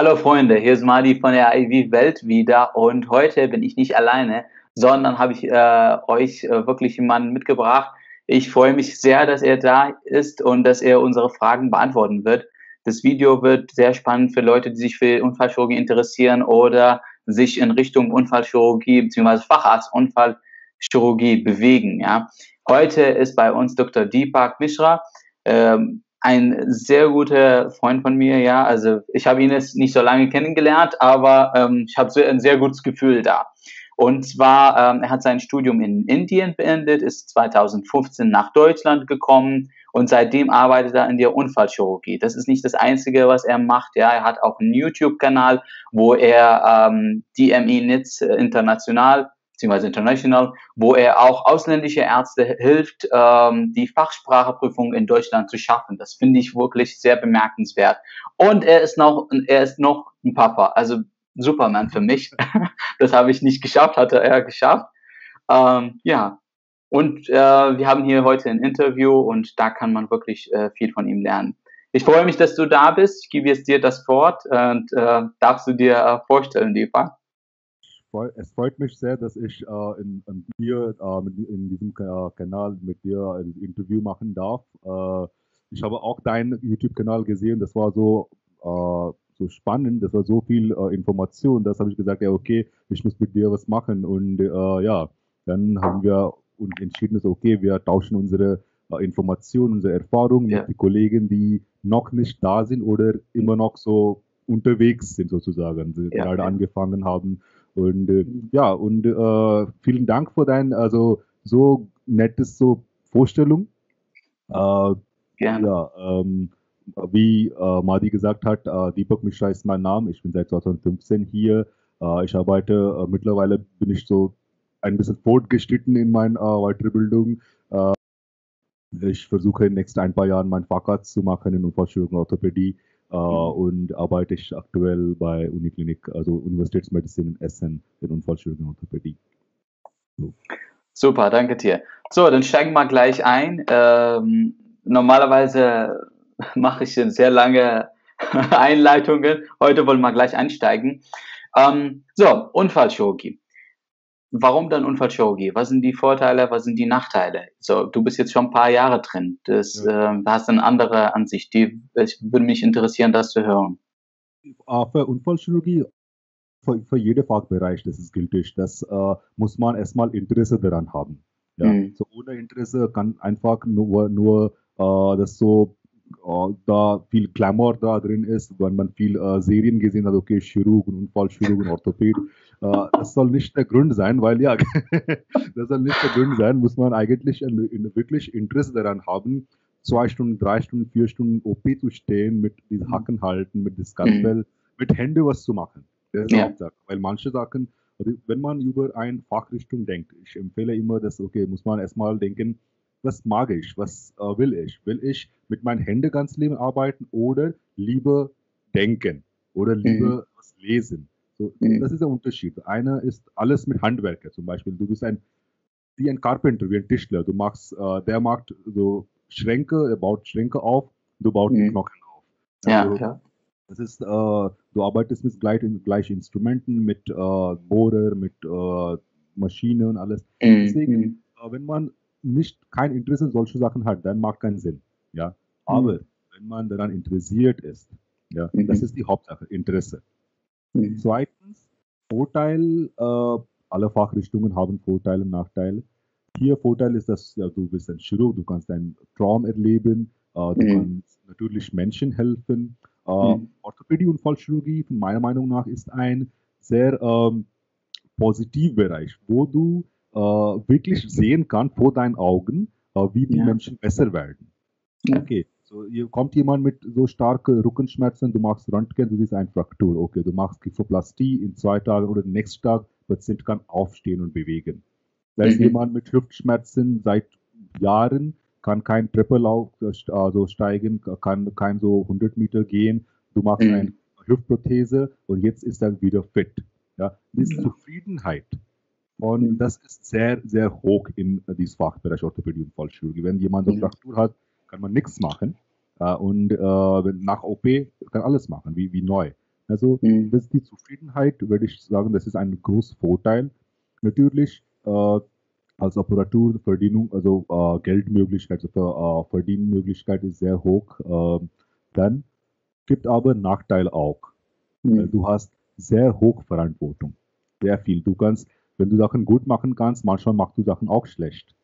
Hallo Freunde, hier ist Madi von der IV Welt wieder und heute bin ich nicht alleine, sondern habe ich äh, euch äh, wirklich jemanden mitgebracht. Ich freue mich sehr, dass er da ist und dass er unsere Fragen beantworten wird. Das Video wird sehr spannend für Leute, die sich für Unfallchirurgie interessieren oder sich in Richtung Unfallchirurgie bzw. Facharzt Unfallchirurgie bewegen. Ja. Heute ist bei uns Dr. Deepak Mishra. Ähm, ein sehr guter Freund von mir, ja. Also ich habe ihn jetzt nicht so lange kennengelernt, aber ähm, ich habe ein sehr gutes Gefühl da. Und zwar, ähm, er hat sein Studium in Indien beendet, ist 2015 nach Deutschland gekommen und seitdem arbeitet er in der Unfallchirurgie. Das ist nicht das Einzige, was er macht. Ja, er hat auch einen YouTube-Kanal, wo er ähm, DME NITS international beziehungsweise international, wo er auch ausländische Ärzte hilft, ähm, die Fachspracheprüfung in Deutschland zu schaffen. Das finde ich wirklich sehr bemerkenswert. Und er ist noch, er ist noch ein Papa, also Superman für mich. das habe ich nicht geschafft, hatte er geschafft. Ähm, ja, und äh, wir haben hier heute ein Interview und da kann man wirklich äh, viel von ihm lernen. Ich freue mich, dass du da bist. Ich gebe jetzt dir das Wort und äh, darfst du dir äh, vorstellen, Es freut mich sehr, dass ich äh, in, in, dir, äh, in diesem Kanal mit dir ein Interview machen darf. Äh, ich habe auch deinen YouTube-Kanal gesehen, das war so, äh, so spannend, das war so viel äh, Information, das habe ich gesagt, ja okay, ich muss mit dir was machen und äh, ja, dann haben wir uns entschieden, so, okay, wir tauschen unsere Informationen, unsere Erfahrungen ja. mit den Kollegen, die noch nicht da sind oder immer noch so unterwegs sind sozusagen, die ja, gerade ja. angefangen haben und äh, ja, und äh, vielen Dank für dein also so nettes so Vorstellung. Äh, Gerne. Ja, ähm, wie äh, Madi gesagt hat, äh, Deepak Mishra ist mein Name. Ich bin seit 2015 hier. Äh, ich arbeite, mittlerweile bin ich so ein bisschen fortgeschritten in meiner Weiterbildung. Ich versuche in den nächsten ein paar Jahren meinen Facharzt zu machen in Unfallchirurgie und Orthopädie. Äh, und arbeite ich aktuell bei Uniklinik, also Universitätsmedizin in Essen in Unfallchirurgie und Orthopädie. So. Super, danke dir. So, dann steigen wir gleich ein. Ähm, normalerweise mache ich sehr lange Einleitungen. Heute wollen wir gleich einsteigen. Ähm, so, Unfallchirurgie warum dann Unfallchirurgie? Was sind die Vorteile, was sind die Nachteile? So, du bist jetzt schon ein paar Jahre drin. Das, ja. äh, da hast du eine andere Ansicht. Die ich, würde mich interessieren, das zu hören. Für Unfallchirurgie, für, für jeden Fachbereich, das ist gültig. Das äh, muss man erstmal Interesse daran haben. Ja? Mhm. So ohne Interesse kann einfach nur, nur äh, das so äh, da viel Glamour da drin ist, wenn man viel äh, Serien gesehen hat, okay, Chirurg und Unfallchirurg und Orthopäd. Äh, das soll nicht der Grund sein, weil ja, das soll nicht der Grund sein, muss man eigentlich wirklich Interesse daran haben, zwei Stunden, drei Stunden, vier Stunden OP zu stehen, mit diesen Hacken halten, mit dem Skalpell, mhm. mit Hände was zu machen. Das ist ja. Hauptsache. Weil manche Sachen, also wenn man über eine Fachrichtung denkt, ich empfehle immer, dass, okay, muss man erstmal denken, was mag ich, was äh, will ich? Will ich mit meinen Händen ganz Leben arbeiten oder lieber denken oder lieber mhm. was lesen? So, mhm. Das ist der Unterschied. Einer ist alles mit Handwerker zum Beispiel. Du bist ein wie ein Carpenter, wie ein Tischler. Du machst, äh, der macht so Schränke, er baut Schränke auf, du baust mhm. Knochen auf. Also, ja, ja. Das ist, äh, du arbeitest mit gleichen gleich Instrumenten, mit äh, Bohrer, mit äh, Maschine und alles. Mhm. Deswegen, mhm. äh, wenn man nicht kein Interesse in solche Sachen hat, dann macht keinen Sinn. Ja, aber mhm. wenn man daran interessiert ist, ja, mhm. das ist die Hauptsache, Interesse. Mhm. Zweitens, Vorteil, äh, alle Fachrichtungen haben Vorteile und Nachteile. Hier Vorteil ist, dass ja, du bist ein Chirurg, du kannst einen Traum erleben, äh, du mhm. kannst natürlich Menschen helfen. Äh, mhm. Orthopädie und Fallchirurgie, von meiner Meinung nach, ist ein sehr ähm, Positivbereich, wo du äh, wirklich sehen kann vor deinen Augen, äh, wie die ja. Menschen besser werden. Okay, so hier kommt jemand mit so starken Rückenschmerzen, du machst Röntgen, du siehst eine Fraktur. Okay, du machst Kyphoplastie in zwei Tagen oder den nächsten Tag, Patient kann aufstehen und bewegen. Da ist mhm. jemand mit Hüftschmerzen seit Jahren, kann kein Treppenlauf also steigen, kann kein so 100 Meter gehen. Du machst mhm. eine Hüftprothese und jetzt ist er wieder fit. Ja, diese ja. Zufriedenheit und mhm. das ist sehr, sehr hoch in diesem Fachbereich Orthopädie und Fallchirurgie. Wenn jemand eine mhm. Fraktur hat, kann man nichts machen. Äh, und äh, nach OP kann alles machen, wie, wie neu. Also mhm. das ist die Zufriedenheit, würde ich sagen, das ist ein großer Vorteil. Natürlich äh, als Apparaturverdienung, also äh, Geldmöglichkeit, also äh, Verdienmöglichkeit ist sehr hoch. Äh, dann gibt aber Nachteile auch. Mhm. Du hast sehr hoch Verantwortung, sehr viel. Du kannst, wenn du Sachen gut machen kannst, manchmal machst du Sachen auch schlecht.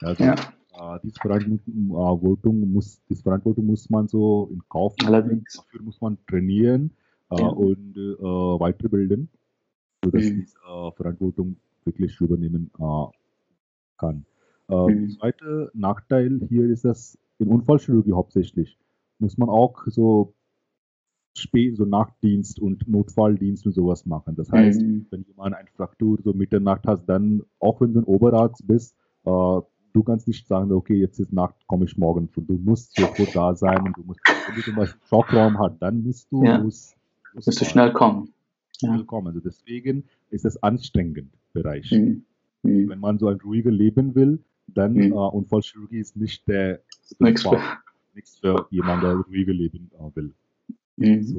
Also, ja. Äh, diese Verantwortung muss, diese Verantwortung muss man so in Kauf nehmen. Dafür muss man trainieren äh, ja. und äh, weiterbilden, sodass mhm. diese Verantwortung wirklich übernehmen kann. Äh, mhm. Zweiter Nachteil hier ist, dass in Unfallchirurgie hauptsächlich muss man auch so so Nachtdienst und Notfalldienst und sowas machen. Das heißt, mhm. wenn jemand eine Fraktur so Mitternacht hast, dann, auch wenn du ein Oberarzt bist, äh, du kannst nicht sagen, okay, jetzt ist Nacht, komme ich morgen. Du musst sofort da sein und du musst, wenn du zum Beispiel Schockraum hast, dann musst du, ja. musst, musst, musst du schnell kommen. Schnell ja. kommen. Also deswegen ist es anstrengend Bereich. Mhm. Mhm. Wenn man so ein ruhiger Leben will, dann mhm. äh, Unfallchirurgie ist nicht der nichts für, nichts für jemanden, der ruhiger leben äh, will. Mhm. So.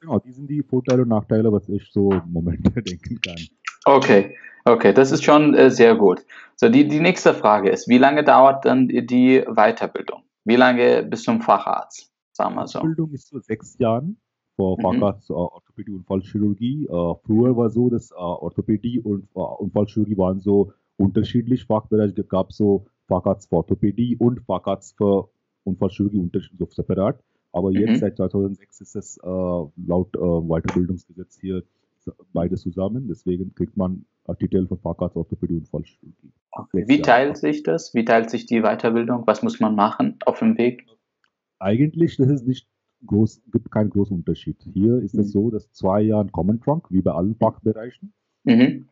Genau, die sind die Vorteile und Nachteile, was ich so im Moment denken kann. Okay, okay, das ist schon äh, sehr gut. So, die, die nächste Frage ist, wie lange dauert dann die Weiterbildung? Wie lange bis zum Facharzt? Sagen wir so. Die Bildung ist so sechs Jahren für mhm. Facharzt äh, Orthopädie und Unfallchirurgie. Äh, früher war so, dass äh, Orthopädie und äh, Unfallchirurgie waren so unterschiedlich Fachbereiche. Es gab so Facharzt für Orthopädie und Facharzt für Unfallchirurgie so separat. Aber jetzt mhm. seit 2006 ist es äh, laut Weiterbildungsgesetz hier beides zusammen. Deswegen kriegt man Titel für Facharzt Orthopädie und Unfallchirurgie. Okay. Wie teilt sich das? Wie teilt sich die Weiterbildung? Was muss man machen auf dem Weg? Eigentlich, das ist nicht groß, gibt keinen großen Unterschied. Hier ist mhm. es so, dass zwei Jahre Common Trunk, wie bei allen Fachbereichen, mhm.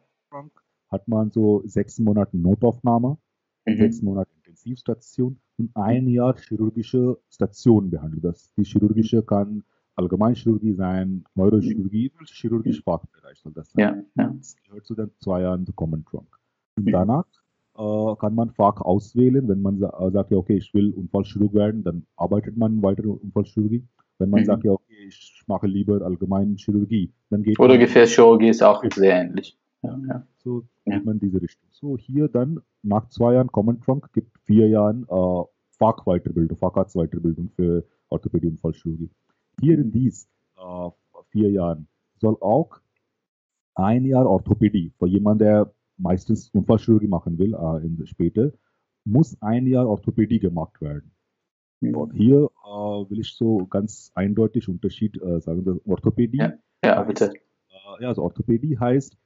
hat man so sechs Monate Notaufnahme, mhm. sechs Monate Intensivstation und ein Jahr chirurgische Station behandelt. Das, die chirurgische kann Allgemeinchirurgie sein, Neurochirurgie, mhm. chirurgische Fachbereich soll das sein. Ja, ja. Das gehört zu den zwei Jahren Common Trunk. Und danach äh, kann man Fach auswählen. Wenn man sa sagt, ja, okay, ich will Unfallchirurg werden, dann arbeitet man weiter in Unfallchirurgie. Wenn man mhm. sagt, ja, okay, ich mache lieber allgemeine Chirurgie, dann geht Oder Gefäßchirurgie ist auch sehr ähnlich. Ja, ja. So geht man in diese Richtung. So, hier dann nach zwei Jahren Common Trunk gibt vier Jahren äh, Fachweiterbildung, Facharztweiterbildung für Orthopädie und Fallchirurgie. Hier in dies äh, vier Jahren soll auch ein Jahr Orthopädie für jemanden, der meistens Unfallchirurgie machen will, äh, in, später, muss ein Jahr Orthopädie gemacht werden. Und hier äh, will ich so ganz eindeutig Unterschied äh, sagen. Orthopädie. Ja, ja heißt, bitte. Äh, ja, also Orthopädie heißt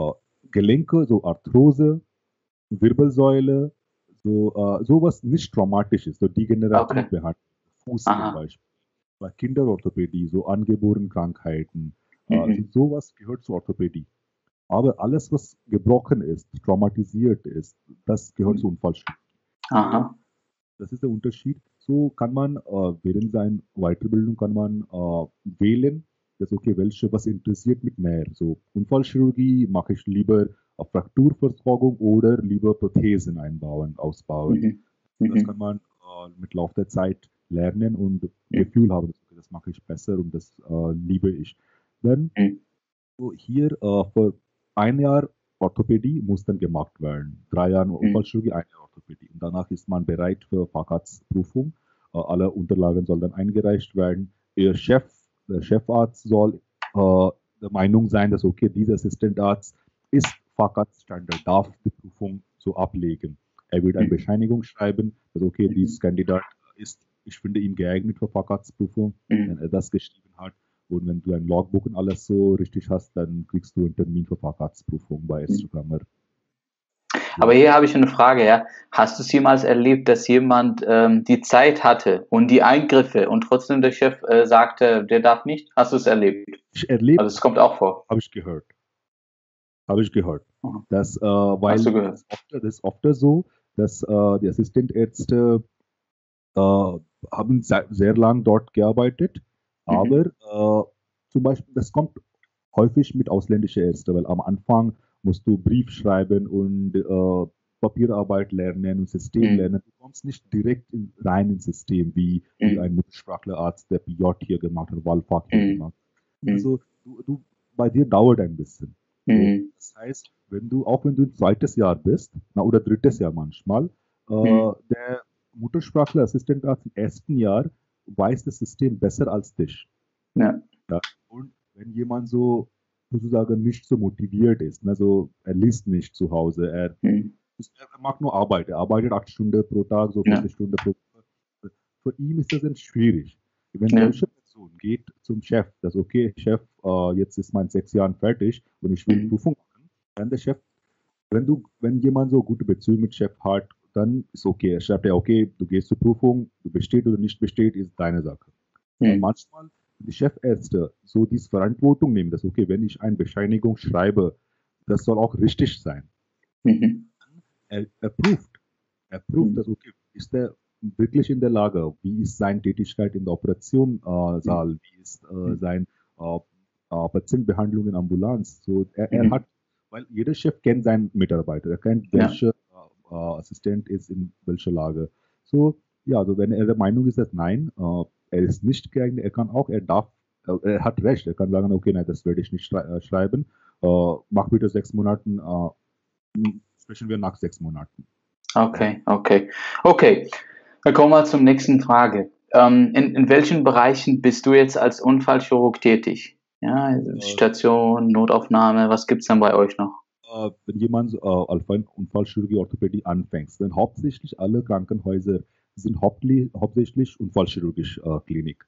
äh, Gelenke, so Arthrose, Wirbelsäule, so äh, sowas nicht traumatisches, so degenerative okay. Behandlung, Fuß Aha. zum Beispiel. Bei Kinderorthopädie, so angeborene Krankheiten, mhm. also sowas gehört zur Orthopädie. Aber alles, was gebrochen ist, traumatisiert ist, das gehört mhm. zu Unfallschutz. Aha. Das ist der Unterschied. So kann man äh, während seiner Weiterbildung kann man äh, wählen, dass okay, welche was interessiert mich mehr. So Unfallchirurgie mache ich lieber auf Frakturversorgung oder lieber Prothesen einbauen, ausbauen. Mhm. Das mhm. kann man äh, mit Lauf der Zeit lernen und Gefühl haben, das mache ich besser und das äh, liebe ich. Dann mhm. so hier äh, für ein Jahr Orthopädie muss dann gemacht werden. Drei Jahre mhm. Unfallchirurgie, ein Jahr Orthopädie. Und danach ist man bereit für Facharztprüfung. Äh, alle Unterlagen sollen dann eingereicht werden. Ihr Chef, der Chefarzt soll äh, der Meinung sein, dass okay, dieser Assistentarzt ist Facharztstandard, darf die Prüfung so ablegen. Er wird eine mhm. Bescheinigung schreiben, dass okay, mhm. dieses Kandidat ist, ich finde ihn geeignet für Facharztprüfung. Mhm. Wenn er das geschrieben hat, und wenn du ein Logbook und alles so richtig hast, dann kriegst du einen Termin für Facharztprüfung bei Estrokammer. Aber hier habe ich eine Frage, ja. Hast du es jemals erlebt, dass jemand ähm, die Zeit hatte und die Eingriffe und trotzdem der Chef äh, sagte, der darf nicht? Hast du es erlebt? Ich erlebt. Also es kommt auch vor. Habe ich gehört. Habe ich gehört. Mhm. Das, äh, weil Hast du gehört? Das, ist oft, das ist oft so, dass äh, die Assistentärzte haben sehr, lang dort gearbeitet Mhm. Aber äh, zum Beispiel, das kommt häufig mit ausländischen Ärzten, weil am Anfang musst du Brief schreiben und äh, Papierarbeit lernen und System mhm. lernen. Du kommst nicht direkt in, rein ins System, wie, mhm. wie ein Muttersprachlerarzt, der PJ hier gemacht hat, Wahlfach hier mhm. gemacht. Mhm. Also du, du, bei dir dauert ein bisschen. Mhm. Das heißt, wenn du, auch wenn du ein zweites Jahr bist, na, oder drittes Jahr manchmal, äh, mhm. Der Muttersprachlerassistent im ersten Jahr weiß das System besser als dich. Ja. ja. Und wenn jemand so sozusagen nicht so motiviert ist, also er liest nicht zu Hause, er, mhm. er mag nur arbeiten, er arbeitet acht Stunden pro Tag, so 40 ja. Stunden pro Woche. Für ihn ist das dann schwierig. Wenn ja. solche Person geht zum Chef, das okay, Chef, uh, jetzt ist mein sechs Jahre fertig und ich will mhm. Prüfung machen, dann der Chef, wenn du, wenn jemand so gute Beziehung mit Chef hat, dann ist okay. Er schreibt ja, okay, du gehst zur Prüfung, du besteht oder nicht besteht, ist deine Sache. Mhm. Manchmal die Chefärzte so diese Verantwortung nehmen, dass okay, wenn ich eine Bescheinigung schreibe, das soll auch richtig sein. Mhm. Er, er prüft, er prüft, mhm. dass okay, ist er wirklich in der Lage, wie ist seine Tätigkeit in der Operationssaal, äh, wie ist äh, mhm. seine äh, äh, Patientenbehandlung in Ambulanz. So, er, er, mhm. hat, weil jeder Chef kennt seinen Mitarbeiter, er kennt, welcher ja. Äh, Assistent ist in welcher Lage. So, ja, also wenn er der Meinung ist, dass nein, äh, er ist nicht geeignet, er kann auch, er darf, er hat recht, er kann sagen, okay, nein, das werde ich nicht schrei schreiben, mach bitte sechs Monaten, sprechen wir nach sechs Monaten. Okay, okay. Okay, dann kommen wir zur nächsten Frage. Ähm, in, in welchen Bereichen bist du jetzt als Unfallchirurg tätig? Ja, also Station, Notaufnahme, was gibt es dann bei euch noch? Äh, wenn jemand äh, Unfallchirurgie, Orthopädie anfängt, dann hauptsächlich alle Krankenhäuser sind hauptsächlich Unfallchirurgische äh, Klinik.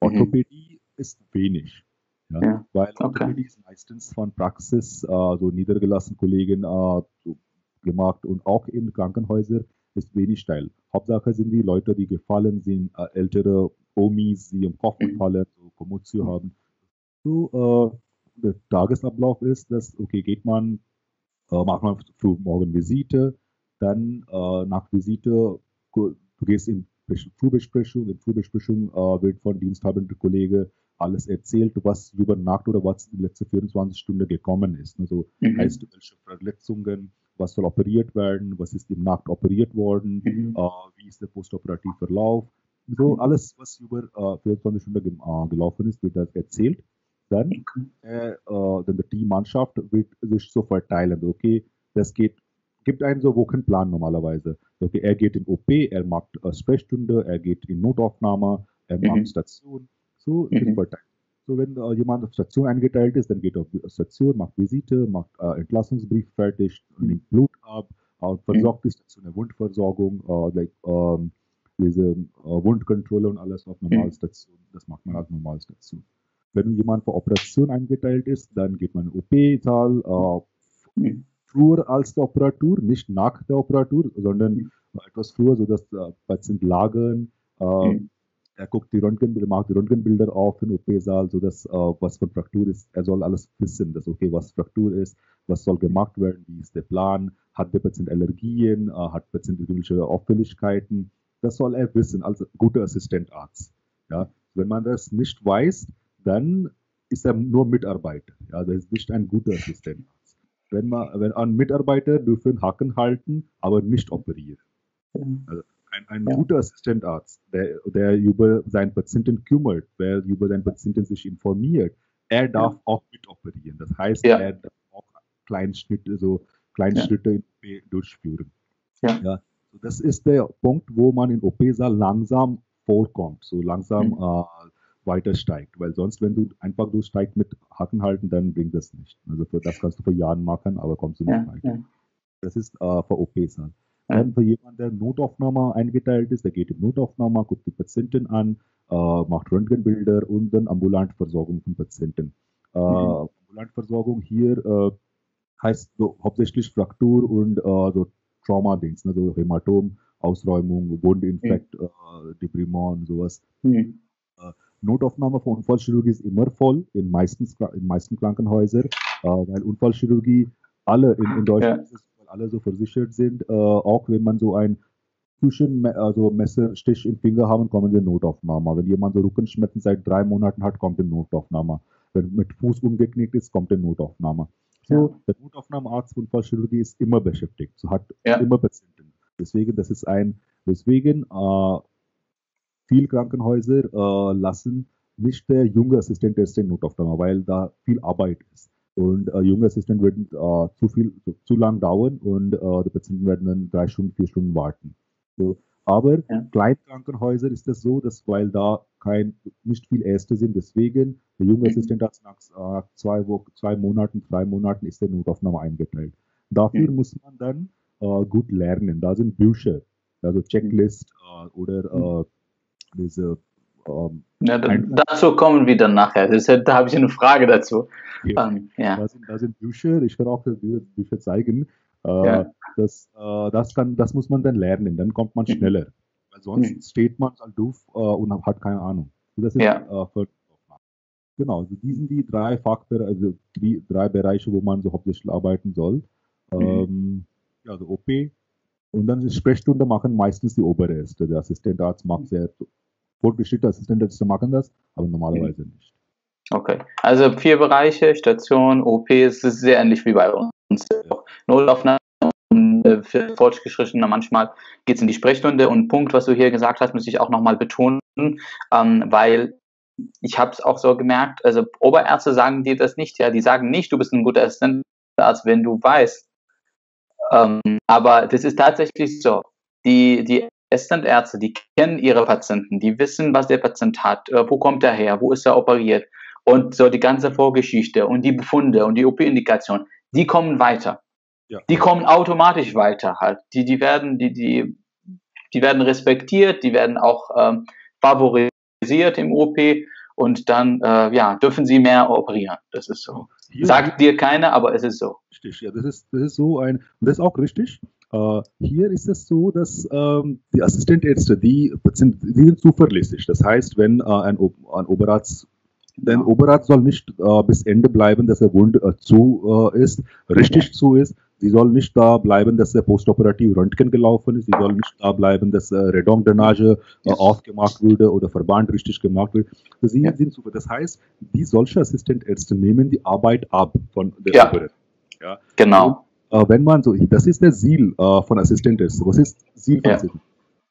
Mhm. Orthopädie mhm. ist wenig. Ja, ja. Weil okay. Orthopädie ist meistens von Praxis, äh, so niedergelassenen Kollegen äh, so gemacht und auch in Krankenhäusern ist wenig Teil. Hauptsache sind die Leute, die gefallen sind, äh, ältere Omis, die im Kopf mhm. gefallen, so Kommotion mhm. haben. So, der Tagesablauf ist, dass, okay, geht man, äh, macht man früh morgen Visite, dann äh, nach Visite, du gehst in Frühbesprechung, in Frühbesprechung äh, wird von diensthabender Kollege alles erzählt, was über Nacht oder was in den letzten 24 Stunden gekommen ist. Also mhm. heißt, welche Verletzungen, was soll operiert werden, was ist im Nacht operiert worden, mhm. äh, wie ist der postoperative Verlauf. So mhm. alles, was über äh, 24 Stunden äh, gelaufen ist, wird das erzählt. Dann, äh, äh, dann die Teammannschaft wird sich so verteilen. Okay, das geht, gibt einen so Wochenplan normalerweise. Okay, er geht in OP, er macht äh, Sprechstunde, er geht in Notaufnahme, er macht mhm. Station. So mhm. verteilt. So, wenn jemand auf Station eingeteilt ist, dann geht er auf Station, macht Visite, macht äh, Entlassungsbrief fertig, nimmt Blut ab, versorgt die Station eine Wundversorgung, like, diese Wundkontrolle und alles auf Normalstation. Das macht man als Normalstation. Wenn jemand für Operation eingeteilt ist, dann geht man in OP-Saal, äh, früher als der Operatur, nicht nach der Operatur, sondern etwas früher, sodass äh, Patient lagern, äh, er guckt die Röntgenbilder, macht die Röntgenbilder auf im OP-Saal, sodass äh, was von Fraktur ist, er soll alles wissen, dass okay, was Fraktur ist, was soll gemacht werden, wie ist der Plan, hat der Patient Allergien, äh, hat der Patient irgendwelche Auffälligkeiten, das soll er wissen als guter Assistentarzt. Ja? Wenn man das nicht weiß, dann ist er nur Mitarbeiter. Ja? Das ist nicht ein guter Assistentarzt. Wenn man, wenn ein Mitarbeiter dürfen Haken halten, aber nicht operieren. Also, ein, ein ja. guter Assistentarzt, der, der über seinen Patienten kümmert, der über seinen Patienten sich informiert, er darf ja. auch mitoperieren. Das heißt, ja. er darf auch Kleinschnitte, so Kleinschnitte durchführen. Ja. ja. So das ist der Punkt, wo man in OP-Saal langsam vorkommt, so langsam mhm. äh, weiter steigt. Weil sonst, wenn du einfach durchsteigst mit Haken halten, dann bringt das nicht. Also für das kannst du für Jahre machen, aber kommst du nicht weiter. Das ist äh, für OP-Saal. Dann für jemanden, der Notaufnahme eingeteilt ist, der geht in Notaufnahme, guckt die Patientin an, äh, macht Röntgenbilder und dann Ambulantversorgung von Patienten. Äh, mhm. Ambulantversorgung hier äh, heißt so hauptsächlich Fraktur und äh, so Trauma-Dings, ne, so Hämatom, Ausräumung, Wundinfekt, mhm. äh, Debridement und sowas. Mhm. Äh, Notaufnahme für Unfallchirurgie ist immer voll, in meisten, in meisten Krankenhäusern, äh, weil Unfallchirurgie alle in, in Deutschland ja alle so versichert sind, äh, auch wenn man so ein Küchen, also Messerstich im Finger haben, kommen sie in Notaufnahme. Wenn jemand so Rückenschmerzen seit drei Monaten hat, kommt in Notaufnahme. Wenn mit Fuß umgeknickt ist, kommt in Notaufnahme. So, der Notaufnahmearzt von Unfallchirurgie ist immer beschäftigt, so hat ja. immer Patienten. Deswegen, das ist ein, deswegen, äh, viele Krankenhäuser äh, lassen nicht der junge Assistent ist in Notaufnahme, weil da viel Arbeit ist. Und äh, junge Assistent werden äh, zu viel, zu, zu lang dauern und äh, die Patienten werden dann drei Stunden, vier Stunden warten. So, aber ja. Kleinkrankenhäuser ist es das so, dass weil da kein, nicht viel Ärzte sind, deswegen der junge mhm. Assistent hat nach äh, zwei, Wochen, zwei Monaten, drei Monaten ist der Notaufnahme eingeteilt. Dafür mhm. muss man dann äh, gut lernen. Da sind Bücher, also Checklist äh, oder mhm. Diese ähm, ja, dazu kommen wir dann nachher. Das, da habe ich eine Frage dazu. Ja. Ähm, ja. Da, sind, da, sind, Bücher, ich kann auch Bücher zeigen. Äh, das, äh, das, kann, das muss man dann lernen, dann kommt man mhm. schneller. Weil sonst mhm. steht man als doof äh, und hat keine Ahnung. Das ist ja. Äh, genau, also die sind die drei Faktoren, also die drei Bereiche, wo man so hauptsächlich arbeiten soll. Mhm. Ähm, ja, also OP, und dann die Sprechstunde machen meistens die Oberärzte. Der Assistentarzt macht sehr fortgeschrittene Assistentärzte machen das, aber normalerweise nicht. Okay, also vier Bereiche, Station, OP, ist sehr ähnlich wie bei uns. Notaufnahme äh, für Fortgeschrittene, manchmal geht es in die Sprechstunde und Punkt, was du hier gesagt hast, muss ich auch nochmal betonen, ähm, weil ich habe es auch so gemerkt, also Oberärzte sagen dir das nicht, ja, die sagen nicht, du bist ein guter Assistentarzt, wenn du weißt. Ähm, aber das ist tatsächlich so. Die, die Ärzte, die kennen ihre Patienten, die wissen, was der Patient hat, äh, wo kommt er her, wo ist er operiert und so die ganze Vorgeschichte und die Befunde und die OP-Indikation, die kommen weiter. Ja. Die kommen automatisch weiter halt. Die, die werden, die, die, die werden respektiert, die werden auch ähm, favorisiert im OP und dann äh, ja, dürfen sie mehr operieren. Das ist so. Sagt dir keiner, aber es ist so. Richtig, ja, das ist, das ist so ein, und das ist auch richtig. Uh, hier ist es so, dass ähm, die Assistentärzte, die sind, die sind zuverlässig. Das heißt, wenn äh, ein, ein Oberarzt, der Oberarzt soll nicht äh, bis Ende bleiben, dass er wund äh, zu äh, ist, richtig zu ist. Sie soll nicht da bleiben, dass der postoperativ Röntgen gelaufen ist. Sie soll nicht da bleiben, dass äh, Redondrainage äh, aufgemacht wurde oder Verband richtig gemacht wird. Sie ja. sind super. Das heißt, die solche Assistentärzte nehmen die Arbeit ab von der ja. Oberarzt. Ja, genau äh, wenn man so, das ist der Ziel äh, von Assistent ist. Was ist Ziel von ja. Assistent?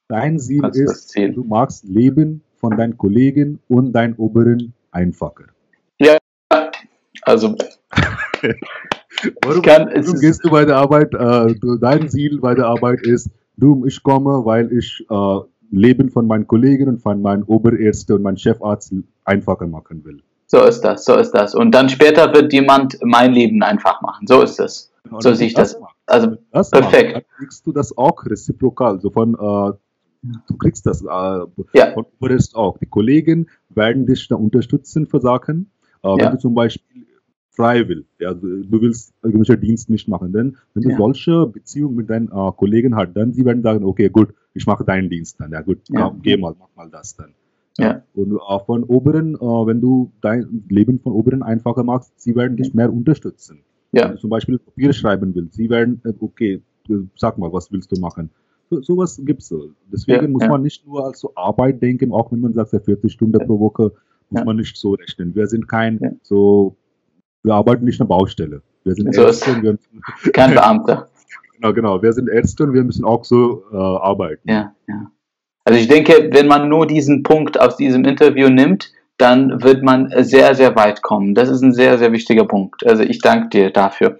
Dein Ziel ist, Ziel. du magst Leben von deinen Kollegen und deinen Oberen einfacher. Ja, also. warum, kann, warum gehst du bei der Arbeit, äh, dein Ziel bei der Arbeit ist, du, ich komme, weil ich äh, Leben von meinen Kollegen und von meinen Oberärzten und meinem Chefarzt einfacher machen will. So ist das, so ist das. Und dann später wird jemand mein Leben einfach machen. So ist es. Genau, so sehe ich das. das also das perfekt. Macht, dann kriegst du das auch reziprokal. So von, äh, du kriegst das äh, ja. von Oberst auch. Die Kollegen werden dich da unterstützen für Sachen. Äh, wenn ja. du zum Beispiel frei willst, ja, du willst irgendwelche Dienst nicht machen, denn wenn du ja. solche Beziehungen mit deinen äh, Kollegen hast, dann sie werden sagen, okay, gut, ich mache deinen Dienst dann. Ja gut, ja. geh mal, mach mal das dann. Ja. Und auch von Oberen, äh, wenn du dein Leben von Oberen einfacher machst, sie werden dich mehr unterstützen. Ja. Wenn du zum Beispiel Papier schreiben willst, sie werden, äh, okay, sag mal, was willst du machen? So, sowas gibt es. Deswegen ja, muss ja. man nicht nur als so Arbeit denken, auch wenn man sagt, 40 Stunden pro Woche, muss man nicht so rechnen. Wir sind kein so, wir arbeiten nicht an Baustelle. Wir sind so Ärzte und wir kein Beamter. genau, genau. Wir sind Ärzte und wir müssen auch so äh, arbeiten. Ja, ja. Also ich denke, wenn man nur diesen Punkt aus diesem Interview nimmt, dann wird man sehr, sehr weit kommen. Das ist ein sehr, sehr wichtiger Punkt. Also ich danke dir dafür.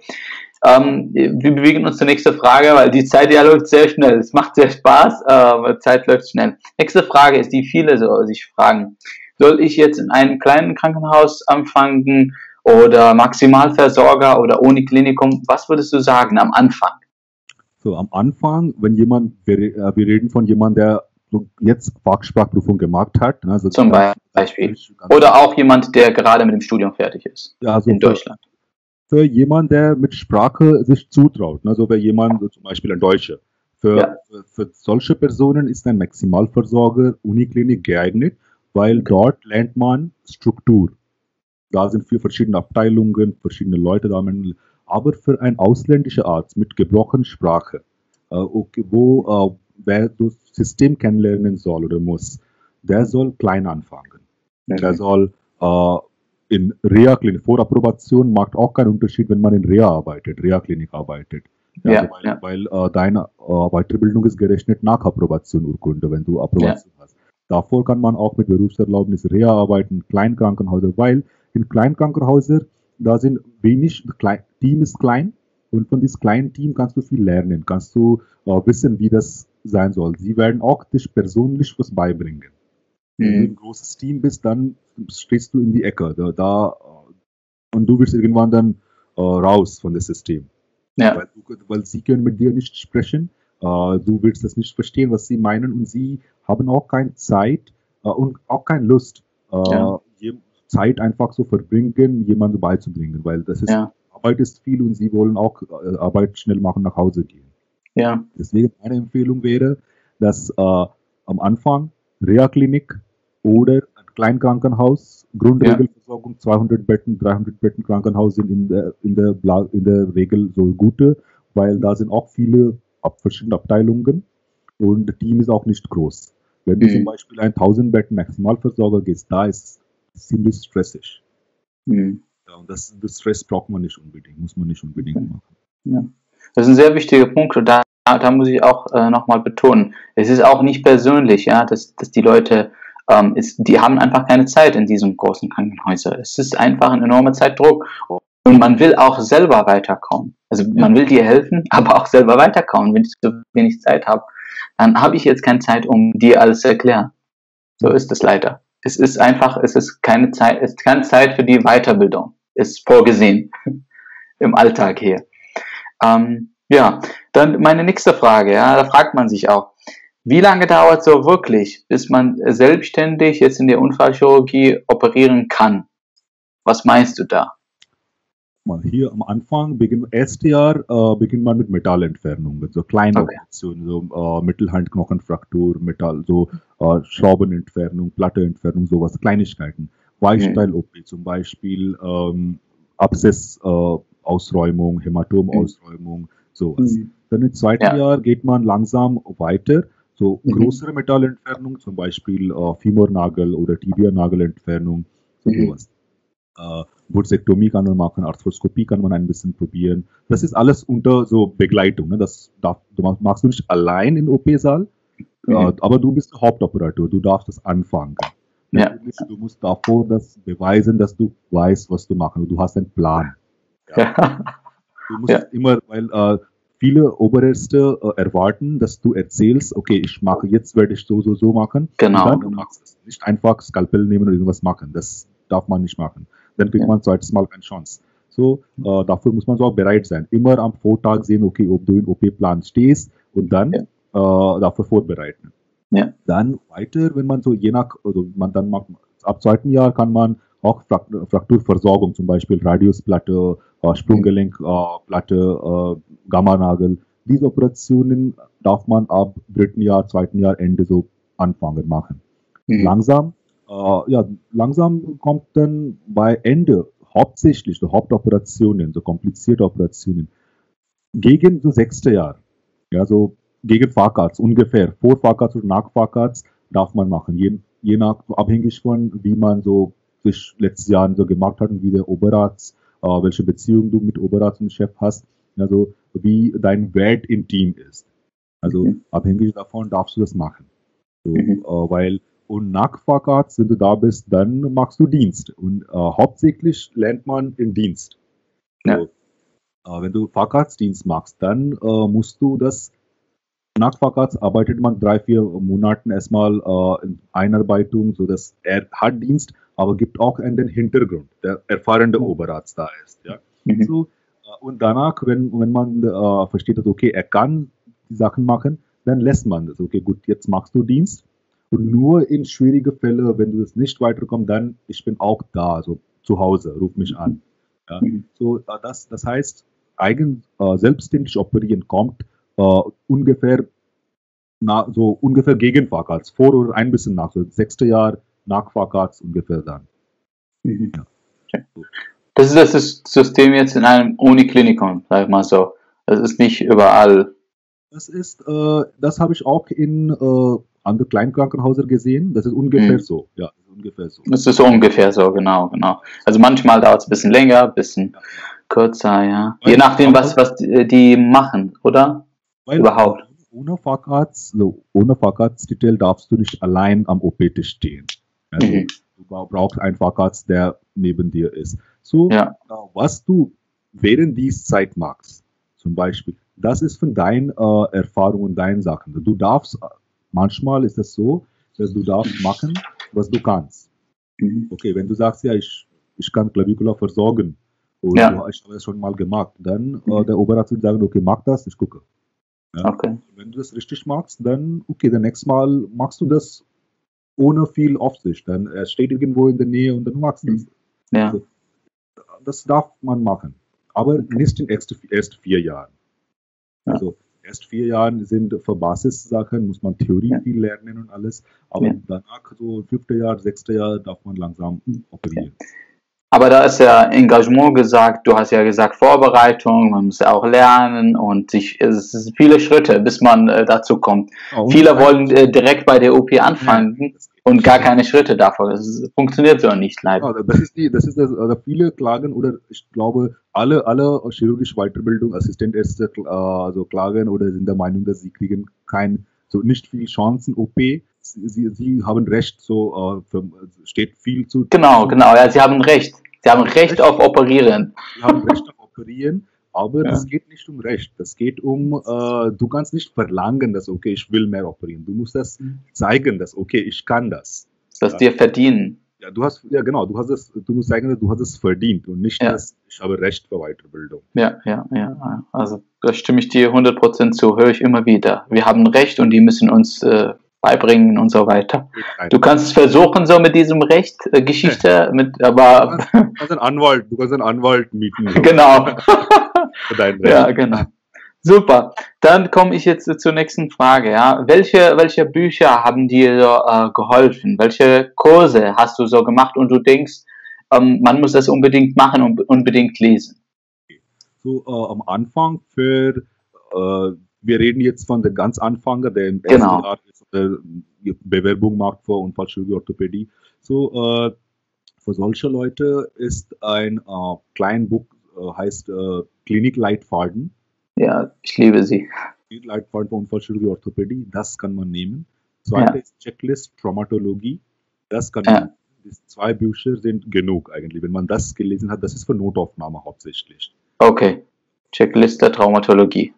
Ähm, wir bewegen uns zur nächsten Frage, weil die Zeit ja läuft sehr schnell. Es macht sehr Spaß, aber Zeit läuft schnell. Nächste Frage ist, die viele so sich fragen. Soll ich jetzt in einem kleinen Krankenhaus anfangen oder Maximalversorger oder ohne Klinikum? Was würdest du sagen am Anfang? So, am Anfang, wenn jemand, wir, äh, wir reden von jemandem, der jetzt Fachsprachprüfung gemacht hat. Ne, also Zum Beispiel. Oder auch jemand, der gerade mit dem Studium fertig ist. Ja, also in Deutschland. Für jemanden, der mit Sprache sich zutraut, also für jemanden, zum Beispiel ein Deutscher. Für, ja. für, solche Personen ist ein Maximalversorger Uniklinik geeignet, weil okay. dort lernt man Struktur. Da sind vier verschiedene Abteilungen, verschiedene Leute da. Aber für einen ausländischen Arzt mit gebrochener Sprache, äh, okay, wo äh, wer das System kennenlernen soll oder muss, der soll klein anfangen. Mhm. Der soll äh, in Reha-Klinik, Vorapprobation macht auch keinen Unterschied, wenn man in Reha arbeitet, Reha-Klinik arbeitet. Ja, ja, also weil, ja. weil äh, deine äh, Weiterbildung ist gerechnet nach Approbation Urkunde, wenn du Approbation hast. Davor kann man auch mit Berufserlaubnis Reha arbeiten, Kleinkrankenhäuser, weil in Kleinkrankenhäusern, da sind wenig, Team ist klein und von diesem kleinen Team kannst du viel lernen, kannst du äh, wissen, wie das sein soll. Sie werden auch dich persönlich was beibringen. Mhm. Wenn du ein großes Team bist, dann stehst du in die Ecke. Da, da und du wirst irgendwann dann äh, raus von dem System. Ja. Weil, weil, sie können mit dir nicht sprechen. Äh, du willst das nicht verstehen, was sie meinen und sie haben auch keine Zeit äh, und auch keine Lust, äh, ja. Zeit einfach so verbringen, jemandem beizubringen, weil das ist ja. Arbeit ist viel und sie wollen auch äh, Arbeit schnell machen, nach Hause gehen. Ja. Deswegen meine Empfehlung wäre, dass äh, am Anfang Reha-Klinik oder ein Kleinkrankenhaus, Grundregelversorgung, 200 Betten, 300 Betten Krankenhaus sind in der, in der, in der Regel so gute, weil da sind auch viele ab verschiedene Abteilungen und das Team ist auch nicht groß. Wenn du mhm. zum Beispiel ein 1000 Betten Maximalversorger gehst, da ist es ziemlich stressig. Mhm. Ja, und das, das Stress braucht man nicht unbedingt, muss man nicht unbedingt okay. machen. Ja. Das ist ein sehr wichtiger Punkt und da, da muss ich auch äh, nochmal betonen, es ist auch nicht persönlich, ja, dass, dass die Leute, ähm, ist, die haben einfach keine Zeit in diesen großen Krankenhäusern. Es ist einfach ein enormer Zeitdruck und man will auch selber weiterkommen. Also man will dir helfen, aber auch selber weiterkommen. Wenn ich so wenig Zeit habe, dann habe ich jetzt keine Zeit, um dir alles zu erklären. So ist es leider. Es ist einfach, es ist keine Zeit, es ist keine Zeit für die Weiterbildung. Ist vorgesehen im Alltag hier. Ähm, ja, dann meine nächste Frage, ja, da fragt man sich auch, wie lange dauert so wirklich, bis man selbstständig jetzt in der Unfallchirurgie operieren kann? Was meinst du da? Hier am Anfang, beginn, erste Jahr, äh, beginnt man mit Metallentfernung, so kleine okay. Operationen, so äh, Mittelhandknochenfraktur, Metall, so äh, Schraubenentfernung, Platteentfernung, sowas, Kleinigkeiten. Weichteil-OP mhm. zum Beispiel, ähm, Abszess, äh, Ausräumung, Hämatomausräumung, mhm. sowas. Dann im zweiten ja. Jahr geht man langsam weiter. So mhm. größere Metallentfernung, zum Beispiel äh, Femornagel oder Tibianagelentfernung, so mhm. sowas. Äh, Wurzelektomie kann man machen, Arthroskopie kann man ein bisschen probieren. Das ist alles unter so Begleitung. Ne? Das darf, du machst du nicht allein im OP-Saal, mhm. äh, aber du bist Hauptoperator, du darfst das anfangen. Ja. Du musst davor das beweisen, dass du weißt, was du machen. Du hast einen Plan. Ja. Du musst ja. immer, weil äh, viele Oberärzte äh, erwarten, dass du erzählst, okay, ich mache jetzt, werde ich so, so, so machen. Genau. Und dann genau. machst es. Nicht einfach Skalpell nehmen und irgendwas machen. Das darf man nicht machen. Dann kriegt ja. man zweites Mal keine Chance. So, äh, dafür muss man so auch bereit sein. Immer am Vortag sehen, okay, ob du im OP-Plan stehst und dann ja. äh, dafür vorbereiten. Ja. Dann weiter, wenn man so je nach, also man dann macht, ab zweiten Jahr kann man auch Frakturversorgung, zum Beispiel Radiusplatte, Sprunggelenkplatte, äh, äh, Gammanagel. Diese Operationen darf man ab dritten Jahr, zweiten Jahr Ende so anfangen machen. Mhm. Langsam, äh, ja, langsam kommt dann bei Ende hauptsächlich so Hauptoperationen, so komplizierte Operationen gegen so sechste Jahr. Ja, so gegen Fahrkarts ungefähr. Vor Fahrkarts und nach Fahrkarts darf man machen. Je, je nach, abhängig von, wie man so sich letztes Jahr so gemacht hat und wie der Oberarzt, äh, welche Beziehung du mit Oberarzt und Chef hast, also wie dein Wert im Team ist. Also mhm. abhängig davon darfst du das machen. So, mhm. äh, weil und nach Fahrkarts, wenn du da bist, dann machst du Dienst. Und äh, hauptsächlich lernt man in Dienst. Ja. äh, wenn du Fahrkartsdienst machst, dann äh, musst du das nach Fahrkarts arbeitet man drei, vier Monaten erstmal äh, in Einarbeitung, so dass er hat Dienst, aber gibt auch einen Hintergrund, der erfahrene Oberarzt da ist. Ja. Mhm. So, äh, und danach, wenn, wenn man äh, versteht, dass okay, er kann die Sachen machen, dann lässt man das. Okay, gut, jetzt machst du Dienst. Und nur in schwierige Fälle, wenn du das nicht weiterkommst, dann ich bin auch da, also zu Hause, ruf mich an. Ja. Mhm. So, äh, das, das heißt, eigen, äh, selbstständig operieren kommt äh, ungefähr na, so ungefähr gegen Fahrkarts, vor oder ein bisschen nach, so sechste Jahr nach Fahrkarts ungefähr dann. Mhm. Ja. Okay. Das ist das System jetzt in einem Uniklinikum, sag ich mal so. Das ist nicht überall. Das ist, äh, das habe ich auch in äh, anderen Kleinkrankenhäusern gesehen. Das ist ungefähr mhm. so. Ja, ungefähr so. Das ist ungefähr so, genau, genau. Also manchmal dauert es ein bisschen länger, ein bisschen kürzer, ja. Je nachdem, was, was die machen, oder? Weil, Überhaupt. ohne Facharzt, so, ohne Facharzttitel darfst du nicht allein am OP-Tisch stehen. Also, mhm. Du brauchst einen Facharzt, der neben dir ist. So, ja. Äh, was du während dieser Zeit machst, zum Beispiel, das ist von deinen äh, Erfahrungen deinen Sachen. Du darfst, manchmal ist es so, dass du darfst machen, was du kannst. Mhm. Okay, wenn du sagst, ja, ich, ich kann Clavicula versorgen, und ja. ich habe das schon mal gemacht, dann äh, mhm. der Oberarzt wird sagen, okay, mach das, ich gucke. Ja? Okay. Wenn du das richtig machst, dann, okay, das nächste Mal machst du das ohne viel Aufsicht. Dann er steht irgendwo in der Nähe und dann machst du das. Ja. Also, das darf man machen, aber nicht in den ersten, ersten vier Jahren. Ja. Also erst vier Jahren sind für Basissachen, muss man Theorie ja. viel lernen und alles, aber danach so fünfte Jahr, sechste Jahr darf man langsam operieren. Aber da ist ja Engagement gesagt, du hast ja gesagt Vorbereitung, man muss ja auch lernen und sich, es sind viele Schritte, bis man äh, dazu kommt. Oh, viele wollen äh, direkt bei der OP anfangen ja, und gar keine Schritte davor. Das funktioniert so nicht leider. Ja, das ist die, das ist das, also viele klagen oder ich glaube alle, alle chirurgische Weiterbildung, Assistentärzte äh, also klagen oder sind der Meinung, dass sie kriegen kein, so nicht viel Chancen OP Sie, Sie haben Recht, so äh, steht viel zu. Genau, genau, ja, Sie haben Recht. Sie haben Recht, Recht auf Operieren. Sie haben Recht auf Operieren, aber ja. das geht nicht um Recht. Das geht um, äh, du kannst nicht verlangen, dass, okay, ich will mehr operieren. Du musst das zeigen, dass, okay, ich kann das. Das ja. dir verdienen. Ja, du hast, ja genau, du hast es, du musst sagen, du hast es verdient und nicht, ja. dass ich habe Recht für Weiterbildung. Ja, ja, ja. Also da stimme ich dir 100% zu, höre ich immer wieder. Wir haben Recht und die müssen uns äh, beibringen und so weiter. Du kannst versuchen, so mit diesem Recht, äh, Geschichte, mit, aber. Du kannst einen Anwalt, du kannst einen Anwalt mieten. Genau. ja, genau. Super. Dann komme ich jetzt zur nächsten Frage. Ja. Welche, welche Bücher haben dir äh, geholfen? Welche Kurse hast du so gemacht und du denkst, ähm, man muss das unbedingt machen und unbedingt lesen? So, äh, am Anfang für, äh, wir reden jetzt von der ganz Anfänger, der im genau. ersten Jahr Bewerbung macht für Unfallchirurgie, Orthopädie. So, äh, für solche Leute ist ein äh, kleines Buch, äh, heißt äh, Klinikleitfaden. Ja, ich liebe sie. Klinikleitfaden für Unfallchirurgie, Orthopädie, das kann man nehmen. Zweite ja. ist Checklist Traumatologie, das kann ja. man zwei Bücher sind genug eigentlich. Wenn man das gelesen hat, das ist für Notaufnahme hauptsächlich. Okay. Checkliste Traumatologie.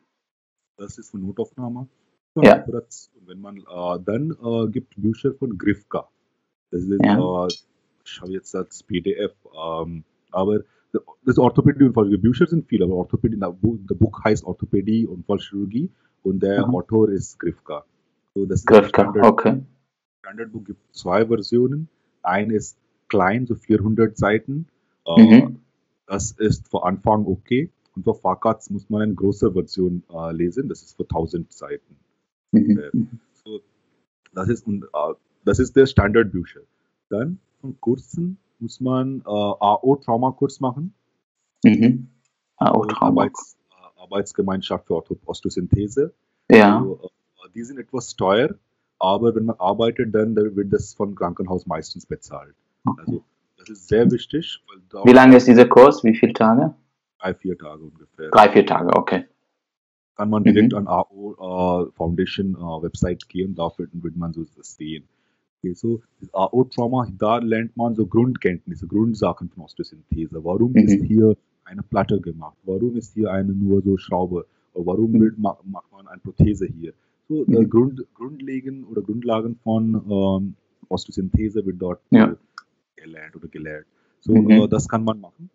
Das ist für Notaufnahme. Ja. Und wenn man äh, dann äh, gibt Bücher von Grifka. Das ist, ja. äh, ich habe jetzt das PDF, ähm, aber das Orthopädie und Fallchirurgie. Bücher sind viele, aber Orthopädie, das Buch heißt Orthopädie und Fallchirurgie und der mhm. Autor ist Grifka. So, das Grifka, Standard, okay. Standardbuch gibt zwei Versionen. Eine ist klein, so 400 Seiten. Äh, mhm. Das ist für Anfang okay. Und für Facharzt muss man eine große Version äh, lesen. Das ist für 1000 Seiten. Mhm. Äh, so, das, ist, uh, das ist der Standardbücher. Dann von Kursen muss man uh, AO-Trauma-Kurs machen. Mhm. AO-Trauma. Arbeits, Arbeitsgemeinschaft für Osteosynthese. Ja. Also, die sind etwas teuer, aber wenn man arbeitet, dann wird das vom Krankenhaus meistens bezahlt. Okay. Also das ist sehr wichtig. Wie lange ist dieser Kurs? Wie viele Tage? Drei, vier Tage ungefähr. Drei, vier Tage, okay kann man direkt mhm. an AO äh, Foundation äh, Website gehen, da wird man so das sehen. Okay, so AO Trauma, da lernt man so Grundkenntnisse, Grundsachen von Osteosynthese. Warum mhm. ist hier eine Platte gemacht? Warum ist hier eine nur so Schraube? Warum mhm. macht man eine Prothese hier? So äh, mhm. Grund, Grundlagen oder Grundlagen von ähm, Osteosynthese wird dort ja. gelernt oder gelehrt. So, mhm. äh, das kann man machen.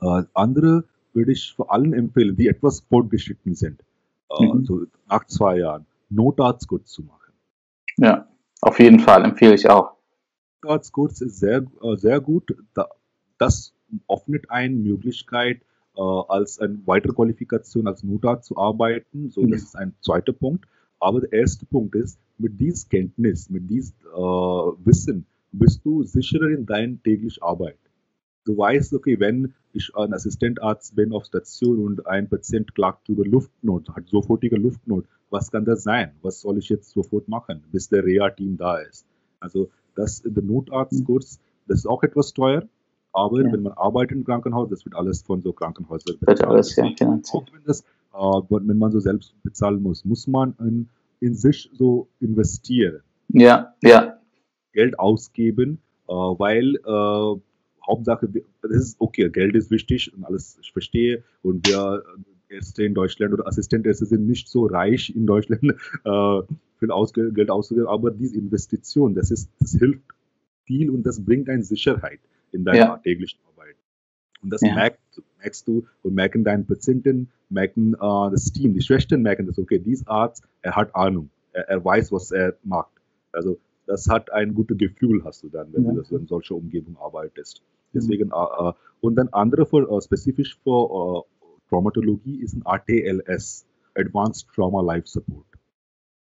Äh, andere würde ich vor allem empfehlen, die etwas fortgeschritten sind, äh, mhm. so nach zwei Jahren, Notarztkurs zu machen. Ja, auf jeden Fall empfehle ich auch. Notarztkurs ist sehr, äh, sehr gut. das öffnet eine Möglichkeit, äh, als eine weitere Qualifikation als Notarzt zu arbeiten. So, mhm. das ist ein zweiter Punkt. Aber der erste Punkt ist, mit dieser Kenntnis, mit diesem Wissen, bist du sicherer in deiner täglichen Arbeit du weißt, okay, wenn ich ein Assistentarzt bin auf Station und ein Patient klagt über Luftnot, hat sofortige Luftnot, was kann das sein? Was soll ich jetzt sofort machen, bis der Reha-Team da ist? Also das der Notarztkurs, das ist auch etwas teuer, aber ja. wenn man arbeitet im Krankenhaus, das wird alles von so Krankenhäusern bezahlt. Alles, ja, auch wenn das wenn man so selbst bezahlen muss, muss man in, in sich so investieren. Ja, ja. Geld ausgeben, weil Hauptsache, das ist okay, Geld ist wichtig und alles, ich verstehe. Und wir Ärzte in Deutschland oder Assistentärzte sind nicht so reich in Deutschland, äh, viel Ausge Geld auszugeben, aber diese Investition, das, ist, das hilft viel und das bringt eine Sicherheit in deiner ja. täglichen Arbeit. Und das ja. merkst, merkst, du und merken deine Patienten, merken äh, das Team, die Schwestern merken das, okay, dieser Arzt, er hat Ahnung, er, er weiß, was er macht. Also das hat ein gutes Gefühl, hast du dann, wenn ja. du in solcher Umgebung arbeitest. Deswegen, mhm. und dann andere für, äh, spezifisch für Traumatologie ist ein ATLS, Advanced Trauma Life Support.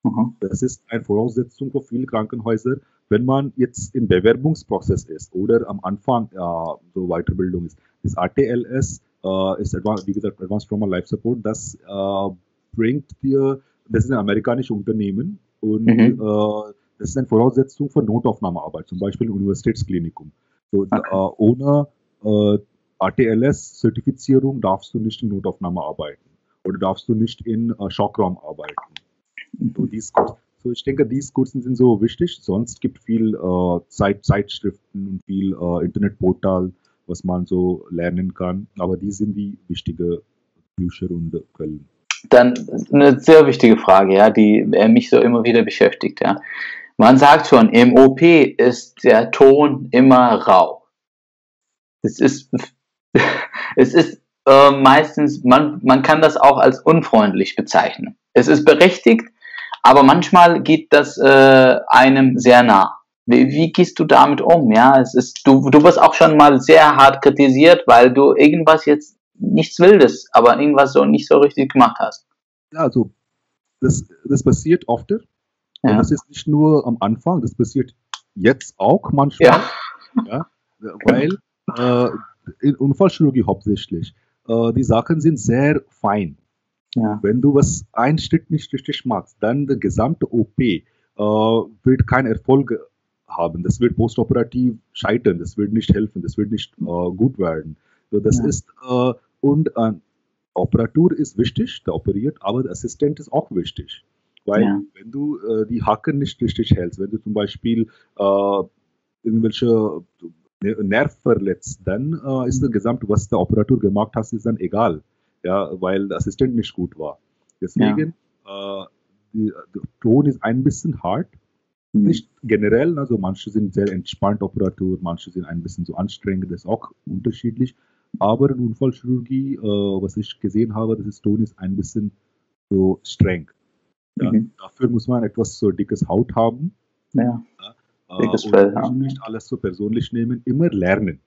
Mhm. Das ist eine Voraussetzung für viele Krankenhäuser, wenn man jetzt im Bewerbungsprozess ist oder am Anfang äh, so Weiterbildung ist. Das ATLS äh, ist, Advanced, wie gesagt, Advanced Trauma Life Support. Das äh, bringt dir, das ist ein amerikanisches Unternehmen und mhm. Äh, das ist eine Voraussetzung für Notaufnahmearbeit, zum Beispiel im Universitätsklinikum. So, okay. Äh, ohne äh, ATLS-Zertifizierung darfst du nicht in Notaufnahme arbeiten oder darfst du nicht in äh, Schockraum arbeiten. So, dies, so, ich denke, diese Kursen sind so wichtig. Sonst gibt es viel äh, Zeit, Zeitschriften und viel äh, Internetportal, was man so lernen kann. Aber die sind die wichtigen Bücher und Quellen. Dann eine sehr wichtige Frage, ja, die mich so immer wieder beschäftigt. Ja. Man sagt schon, im OP ist der Ton immer rau. Es ist es ist äh, meistens, man, man kann das auch als unfreundlich bezeichnen. Es ist berechtigt, aber manchmal geht das äh, einem sehr nah. Wie, wie, gehst du damit um? Ja, es ist, du, du wirst auch schon mal sehr hart kritisiert, weil du irgendwas jetzt nichts Wildes, aber irgendwas so nicht so richtig gemacht hast. Ja, also das, das passiert oft. Ja. Und das ist nicht nur am Anfang, das passiert jetzt auch manchmal. Ja. ja weil äh, in Unfallchirurgie hauptsächlich, äh, die Sachen sind sehr fein. Ja. Wenn du was ein Stück nicht richtig machst, dann der gesamte OP äh, wird keinen Erfolg haben. Das wird postoperativ scheitern, das wird nicht helfen, das wird nicht äh, gut werden. So, das ja. ist, äh, und äh, Operatur ist wichtig, der operiert, aber der Assistent ist auch wichtig. Weil ja. wenn du äh, die Haken nicht richtig hältst, wenn du zum Beispiel äh, irgendwelche Nerv verletzt, dann äh, ist das Gesamte, was der Operator gemacht hat, ist dann egal, ja, weil der Assistent nicht gut war. Deswegen, ja. äh, die, der Ton ist ein bisschen hart, mhm. nicht generell, also manche sind sehr entspannt Operator, manche sind ein bisschen so anstrengend, das ist auch unterschiedlich, aber in Unfallchirurgie, äh, was ich gesehen habe, das ist, Ton ist ein bisschen so streng. Ja, mhm. Dafür muss man etwas so dickes Haut haben. Ja. ja Dickes Fell haben. Nicht alles so persönlich nehmen, immer lernen.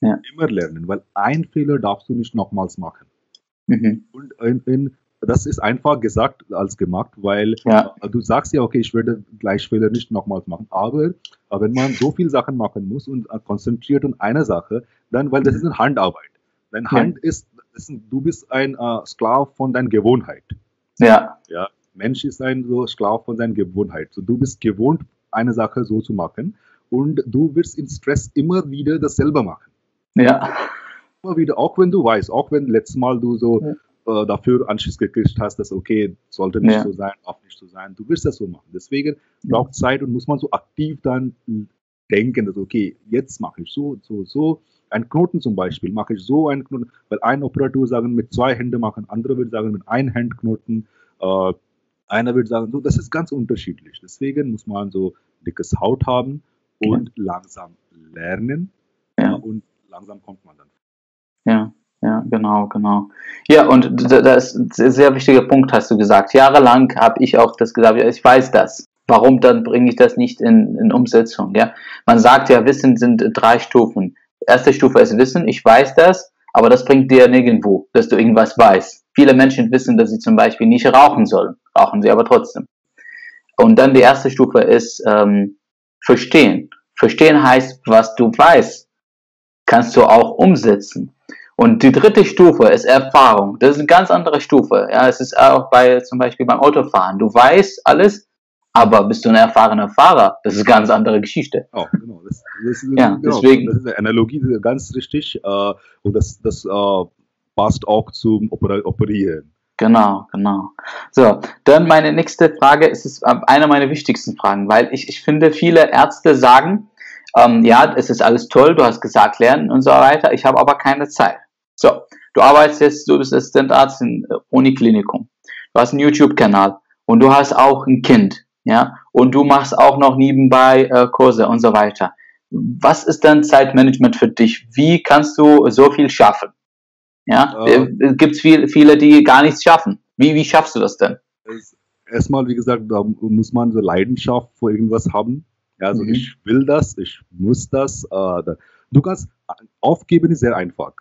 Ja. Immer lernen, weil ein Fehler darfst du nicht nochmals machen. Mhm. Und in, in, das ist einfach gesagt als gemacht, weil ja. äh, du sagst ja, okay, ich werde gleich Fehler nicht nochmals machen. Aber äh, wenn man so viele Sachen machen muss und äh, konzentriert in einer Sache, dann, weil das ist eine Handarbeit. Deine Hand ist, ist, du bist ein äh, Sklav von deiner Gewohnheit. Ja. ja. Mensch ist ein so Sklav von seiner Gewohnheit. So, du bist gewohnt, eine Sache so zu machen und du wirst in Stress immer wieder dasselbe machen. Ja. Immer wieder, auch wenn du weißt, auch wenn letztes Mal du so ja. äh, dafür Anschluss gekriegt hast, dass okay, sollte nicht ja. so sein, auch nicht so sein, du wirst das so machen. Deswegen braucht Zeit und muss man so aktiv dann denken, dass okay, jetzt mache ich so, so, so. Ein Knoten zum Beispiel mache ich so einen Knoten, weil ein Operator sagen mit zwei Händen machen, andere wird sagen mit einem Handknoten. Äh, einer wird sagen, so, das ist ganz unterschiedlich. Deswegen muss man so dickes Haut haben und ja. langsam lernen. Ja. Und langsam kommt man dann. Ja, ja, genau, genau. Ja, und das ist ein sehr wichtiger Punkt, hast du gesagt. Jahrelang habe ich auch das gesagt, ich weiß das. Warum dann bringe ich das nicht in, in Umsetzung? Ja? Man sagt ja, Wissen sind drei Stufen. Erste Stufe ist Wissen, ich weiß das, aber das bringt dir nirgendwo, dass du irgendwas weißt. Viele Menschen wissen, dass sie zum Beispiel nicht rauchen sollen, rauchen sie aber trotzdem. Und dann die erste Stufe ist ähm, Verstehen. Verstehen heißt, was du weißt, kannst du auch umsetzen. Und die dritte Stufe ist Erfahrung. Das ist eine ganz andere Stufe. Ja, es ist auch bei zum Beispiel beim Autofahren. Du weißt alles, aber bist du ein erfahrener Fahrer? Das ist eine ganz andere Geschichte. Oh, genau. Das, das, ja, genau. deswegen. Das ist eine Analogie, ganz richtig. Äh, und das, das äh, passt auch zum Operieren. Genau, genau. So, dann meine nächste Frage, es ist äh, eine meiner wichtigsten Fragen, weil ich, ich finde, viele Ärzte sagen, ähm, ja, es ist alles toll, du hast gesagt, lernen und so weiter, ich habe aber keine Zeit. So, du arbeitest jetzt, du bist Assistentarzt in äh, Uniklinikum, du hast einen YouTube-Kanal und du hast auch ein Kind, ja, und du machst auch noch nebenbei äh, Kurse und so weiter. Was ist dann Zeitmanagement für dich? Wie kannst du so viel schaffen? Ja, äh, äh gibt es viel, viele, die gar nichts schaffen. Wie, wie schaffst du das denn? Erstmal, wie gesagt, da muss man so Leidenschaft vor irgendwas haben. Also mhm. ich will das, ich muss das. Äh, du kannst aufgeben ist sehr einfach.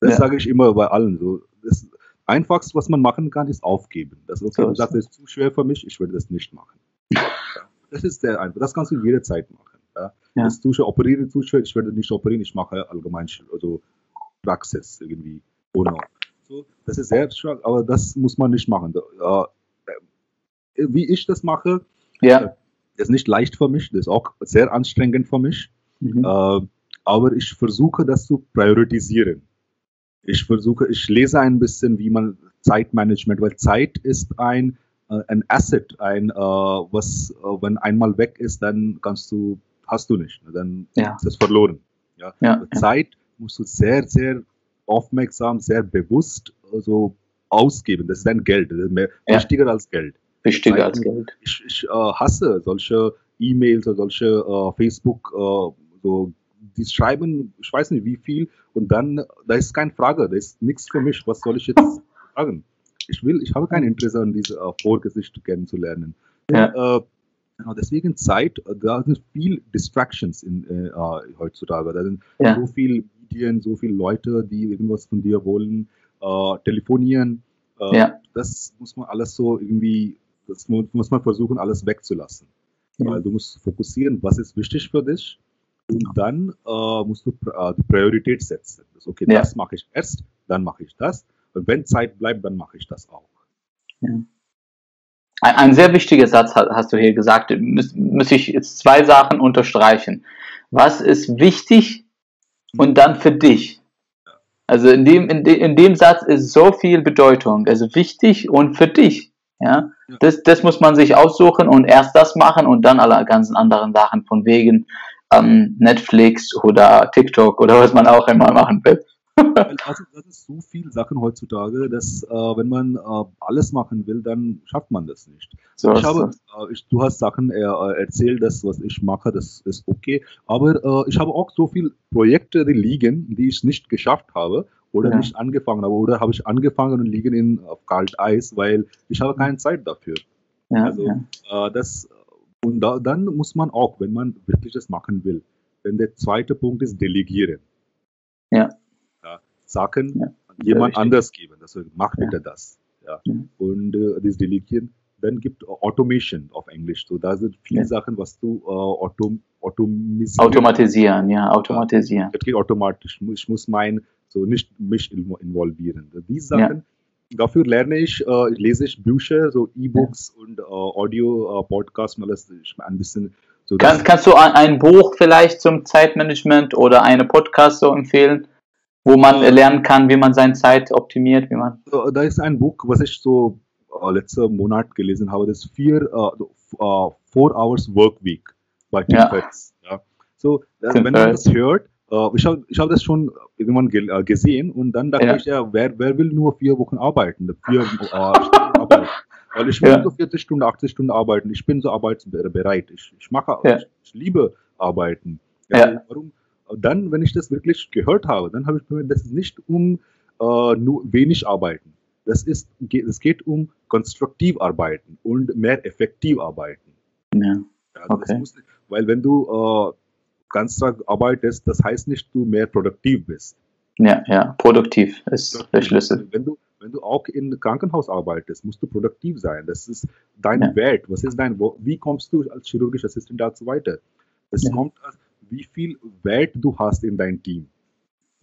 Das ja. sage ich immer bei allen. So, das Einfachste, was man machen kann, ist aufgeben. Das, okay, so das ist zu schwer für mich, ich würde das nicht machen. das ist sehr einfach. Das kannst du jederzeit machen. Ja. Ja. Das ist zu schwer, operiere zu schwer, ich werde nicht operieren, ich mache allgemein also Praxis irgendwie. Oder so, das ist sehr stark, aber das muss man nicht machen. Äh, wie ich das mache, ja. ist nicht leicht für mich, das ist auch sehr anstrengend für mich. Mhm. Äh, aber ich versuche das zu priorisieren. Ich versuche, ich lese ein bisschen, wie man Zeitmanagement, weil Zeit ist ein, äh, ein Asset, ein, äh, was, äh, wenn einmal weg ist, dann kannst du, hast du nicht, dann ja. ist es verloren. Ja? ja Zeit musst du sehr, sehr aufmerksam, sehr bewusst also ausgeben. Das ist dein Geld, das ist mehr, ja. wichtiger als Geld. Wichtiger als Geld. Ich, ich äh, hasse solche E-Mails oder solche äh, Facebook äh, so die schreiben, ich weiß nicht wie viel, und dann, da ist keine Frage, da ist nichts für mich. Was soll ich jetzt sagen? Ich will, ich habe kein Interesse an diese äh, Vorgesicht kennenzulernen. Ja. Äh, deswegen Zeit, da sind viel Distractions in, äh, heutzutage. Da sind ja. so viele Medien, so viele Leute, die irgendwas von dir wollen, äh, telefonieren. Äh, ja. Das muss man alles so irgendwie, das muss man versuchen, alles wegzulassen. Ja. Weil du musst fokussieren, was ist wichtig für dich und dann äh, musst du äh, die Priorität setzen. Das, okay, ja. das mache ich erst, dann mache ich das. Und wenn Zeit bleibt, dann mache ich das auch. Ein, ein, sehr wichtiger Satz hast du hier gesagt. Muss, muss ich jetzt zwei Sachen unterstreichen. Was ist wichtig und dann für dich? Also in dem, in, de, in dem Satz ist so viel Bedeutung. Also wichtig und für dich. Ja, das, das muss man sich aussuchen und erst das machen und dann alle ganzen anderen Sachen von wegen, ähm, Netflix oder TikTok oder was man auch immer machen will. Also das ist so viele Sachen heutzutage, dass äh, wenn man äh, alles machen will, dann schafft man das nicht. So ich habe, äh, ich, du hast Sachen äh, erzählt, dass was ich mache, das ist okay. Aber äh, ich habe auch so viele Projekte, die liegen, die ich nicht geschafft habe oder ja. nicht angefangen habe. Oder habe ich angefangen und liegen in auf kalt Eis, weil ich habe keine Zeit dafür. Ja, also ja. Äh, das und da, dann muss man auch, wenn man wirklich das machen will, denn der zweite Punkt ist Delegieren. Ja. Sachen ja, jemand anders geben. Das macht bitte das. Ja. Und äh, das Delegieren, dann gibt Automation auf Englisch. So, da sind viele Sachen, was du äh, autom automatisieren. ja, automatisieren. Das geht automatisch. Ich muss mein, so nicht mich involvieren. Diese Sachen dafür lerne ich, äh, lese ich Bücher, so E-Books ja. und äh, Audio, äh, Podcasts, alles ein bisschen. So Kann, kannst du ein, ein, Buch vielleicht zum Zeitmanagement oder eine Podcast so empfehlen, wo man lernen kann, wie man seine Zeit optimiert, wie man. Da ist ein Buch, was ich so äh, letzten Monat gelesen habe, das vier, äh, uh, Four Hours Work Week bei Tim ja. Fetz. Ja. So, wenn man das hört, Uh, ich habe ich hab das schon irgendwann ge äh, gesehen und dann dachte ja. ich, ja, wer, wer will nur vier Wochen arbeiten? Vier äh, Stunden arbeiten. Weil ich will ja. so 40 Stunden, 80 Stunden arbeiten. Ich bin so arbeitsbereit. Ich, ich mache, ich, ich, liebe arbeiten. Warum? Dann, wenn ich das wirklich gehört habe, dann habe ich gemerkt, das ist nicht um äh, nur wenig arbeiten. Das ist, es geht um konstruktiv arbeiten und mehr effektiv arbeiten. Ja. Okay. Muss, weil wenn du äh, ganz Tag arbeitest, das heißt nicht, du mehr produktiv bist. Ja, ja, produktiv ist produktiv. der Schlüssel. Wenn du, wenn du auch im Krankenhaus arbeitest, musst du produktiv sein. Das ist dein ja. Wert. Was ist dein, wie kommst du als chirurgischer Assistent dazu weiter? Es ja. kommt, wie viel Wert du hast in dein Team,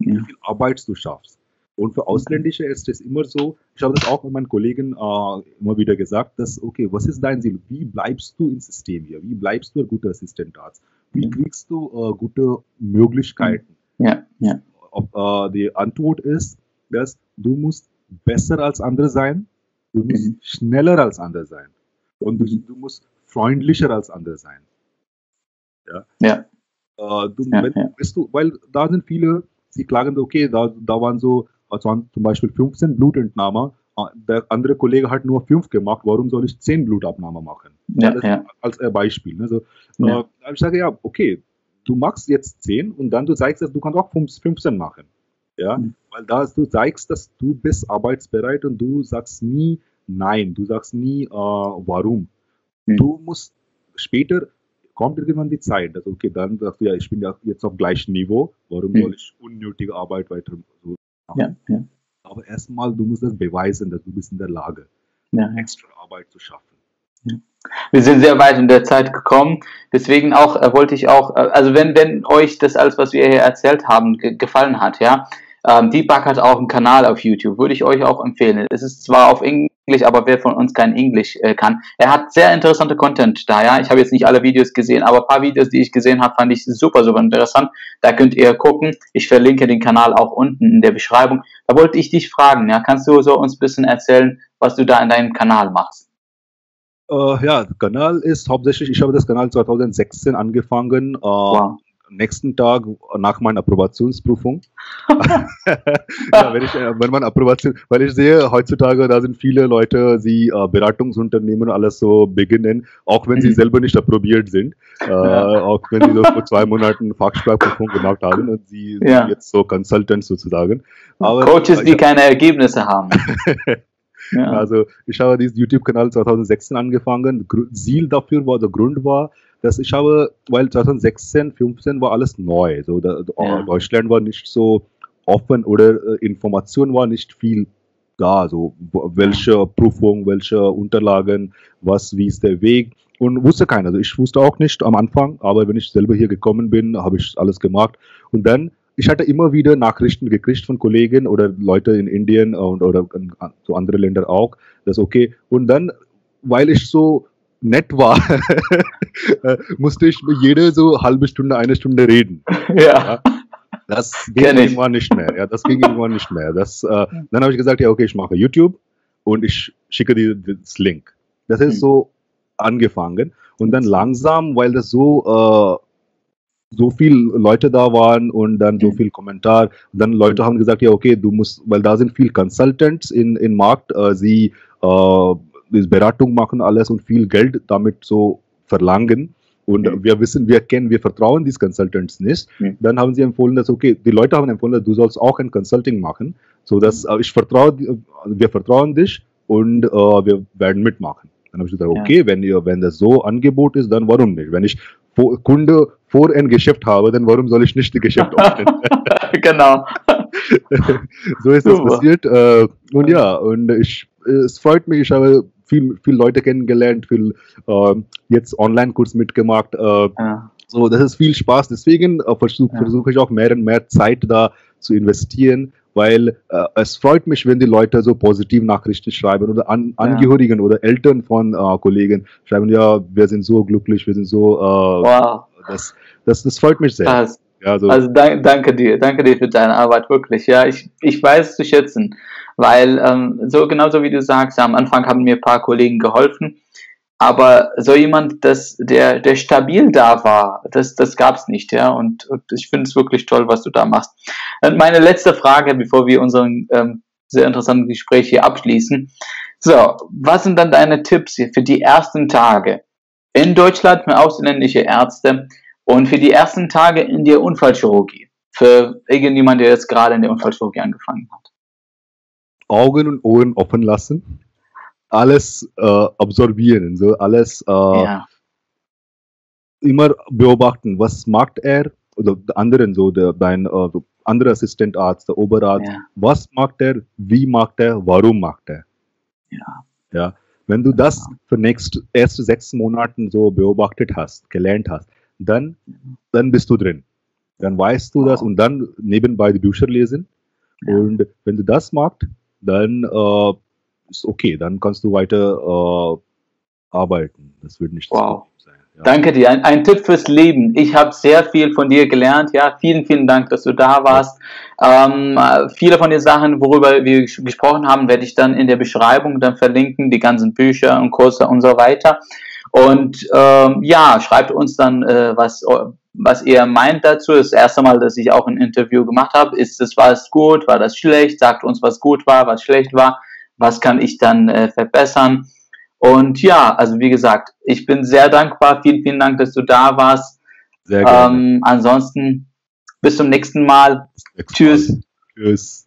ja. wie viel Arbeit du schaffst. Und für Ausländische ist es immer so, ich habe das auch mit meinen Kollegen äh, immer wieder gesagt, dass, okay, was ist dein Ziel? Wie bleibst du im System hier? Wie bleibst du ein guter Assistentarzt? Wie kriegst du äh, gute Möglichkeiten? Ja, ja. Ob, äh, die Antwort ist, dass du musst besser als andere sein, Du musst mhm. schneller als andere sein. Und du, du, musst freundlicher als andere sein. Ja. ja. Äh, du, ja, wenn, ja. Bist du, weil da sind viele, sie klagen, okay, da, da waren so, also zum Beispiel 15 Blutentnahme, äh, der andere Kollege hat nur 5 gemacht, warum soll ich 10 Blutabnahme machen? Ja, ja. Als Beispiel. Also, ja. Äh, ich sage, ja, okay, du machst jetzt 10 und dann du zeigst, dass du kannst auch 15 machen. Ja, mhm. weil da du zeigst, dass du bist arbeitsbereit und du sagst nie nein, du sagst nie äh, warum. Mhm. Du musst später kommt irgendwann die Zeit, dass okay, dann sagst du ja, ich bin ja jetzt auf gleichem Niveau, warum mhm. soll ich unnötige Arbeit weiter machen? Ja, ja. Aber erstmal, du musst das beweisen, dass du bist in der Lage, ja. extra Arbeit zu schaffen. Ja. Wir sind sehr weit in der Zeit gekommen. Deswegen auch äh, wollte ich auch, äh, also wenn, wenn euch das alles, was wir hier erzählt haben, ge gefallen hat, ja, ähm, Deepak hat auch einen Kanal auf YouTube, würde ich euch auch empfehlen. Es ist zwar auf Englisch, aber wer von uns kein Englisch äh, kann. Er hat sehr interessante Content da, ja. Ich habe jetzt nicht alle Videos gesehen, aber ein paar Videos, die ich gesehen habe, fand ich super, super interessant. Da könnt ihr gucken. Ich verlinke den Kanal auch unten in der Beschreibung. Da wollte ich dich fragen, ja, kannst du so uns ein bisschen erzählen, was du da in deinem Kanal machst? Uh, ja, Kanal ist hauptsächlich, ich habe das Kanal 2016 angefangen. Uh, wow nächsten Tag nach meiner Approbationsprüfung. ja, wenn, ich, äh, wenn man Approbation, weil ich sehe heutzutage, da sind viele Leute, die äh, Beratungsunternehmen alles so beginnen, auch wenn sie mhm. selber nicht approbiert sind, äh, auch wenn sie so vor zwei Monaten Fachsprachprüfung gemacht haben und sie ja. sind jetzt so Consultants sozusagen. Aber, Coaches, die keine Ergebnisse haben. Ja. Also ich habe diesen YouTube-Kanal 2016 angefangen. Ziel dafür war, der Grund war, dass ich habe, weil 2016, 15 war alles neu. So, da, ja. Deutschland war nicht so offen oder äh, Information war nicht viel da. So, welche Prüfung, welche Unterlagen, was, wie ist der Weg und wusste keiner. Also ich wusste auch nicht am Anfang, aber wenn ich selber hier gekommen bin, habe ich alles gemacht. Und dann, ich hatte immer wieder Nachrichten gekriegt von Kollegen oder Leute in Indien und oder so andere Länder auch, das okay. Und dann, weil ich so nett war, äh, musste ich mit jeder so halbe Stunde, eine Stunde reden. Ja. ja. Das ging irgendwann ich. nicht mehr. Ja, das ging irgendwann nicht mehr. Das, äh, dann habe ich gesagt, ja, okay, ich mache YouTube und ich schicke dir das Link. Das ist hm. so angefangen. Und dann langsam, weil das so, äh, so viele Leute da waren und dann so hm. viel Kommentar. Und dann Leute haben gesagt, ja, okay, du musst, weil da sind viele Consultants in, in Markt, äh, sie äh, Beratung machen alles und viel Geld damit so verlangen. Und mhm. wir wissen, wir kennen, wir vertrauen diesen Consultants nicht. Mhm. Dann haben sie empfohlen, dass, okay, die Leute haben empfohlen, dass du sollst auch ein Consulting machen. So dass mhm. äh, ich vertraue, also wir vertrauen dich und äh, wir werden mitmachen. Dann habe ich gesagt, okay, ja. wenn, ihr, wenn das so Angebot ist, dann warum nicht? Wenn ich vor, Kunde vor ein Geschäft habe, dann warum soll ich nicht das Geschäft öffnen? genau. so ist das passiert. Äh, und ja, und ich, es freut mich, ich habe viel, viel Leute kennengelernt, viel äh, jetzt Online-Kurs mitgemacht. Äh, ja. So, das ist viel Spaß. Deswegen äh, versuche ja. versuch ich auch mehr und mehr Zeit da zu investieren, weil äh, es freut mich, wenn die Leute so positive Nachrichten schreiben oder an, Angehörigen oder Eltern von äh, Kollegen schreiben, ja, wir sind so glücklich, wir sind so. Äh, wow. Das, das, das freut mich sehr. Also, also danke, danke dir, danke dir für deine Arbeit, wirklich. Ja, ich, ich weiß es zu schätzen. Weil ähm, so genauso wie du sagst, am Anfang haben mir ein paar Kollegen geholfen, aber so jemand, das, der, der stabil da war, das, das gab es nicht, ja. Und, und ich finde es wirklich toll, was du da machst. Und meine letzte Frage, bevor wir unseren ähm, sehr interessanten Gespräch hier abschließen. So, was sind dann deine Tipps für die ersten Tage in Deutschland für ausländische Ärzte und für die ersten Tage in der Unfallchirurgie? Für irgendjemand, der jetzt gerade in der Unfallchirurgie angefangen hat. Augen und Ohren offen lassen, alles äh, absorbieren, so alles äh, ja. immer beobachten, was macht er oder der anderen so der dein äh, andere Assistentarzt, der Oberarzt, ja. was macht er, wie macht er, warum macht er? Ja. Ja. Wenn du das für nächste erste sechs Monaten so beobachtet hast, gelernt hast, dann, dann bist du drin. Dann weißt du wow. das und dann nebenbei die Bücher lesen. Und wenn du das magst, dann äh, ist okay, dann kannst du weiter äh, arbeiten. Das wird nicht wow. sein. Ja. Danke dir. Ein, ein, Tipp fürs Leben. Ich habe sehr viel von dir gelernt. Ja, vielen, vielen Dank, dass du da warst. Ähm, viele von den Sachen, worüber wir gesprochen haben, werde ich dann in der Beschreibung dann verlinken, die ganzen Bücher und Kurse und so weiter. Und ähm, ja, schreibt uns dann, äh, was, was ihr meint dazu. Das erste Mal, dass ich auch ein Interview gemacht habe. Ist das was gut? War das schlecht? Sagt uns, was gut war, was schlecht war. Was kann ich dann äh, verbessern? Und ja, also wie gesagt, ich bin sehr dankbar. Vielen, vielen Dank, dass du da warst. Sehr gerne. Ähm, ansonsten bis zum nächsten Mal. Nächsten Tschüss. Mal. Tschüss.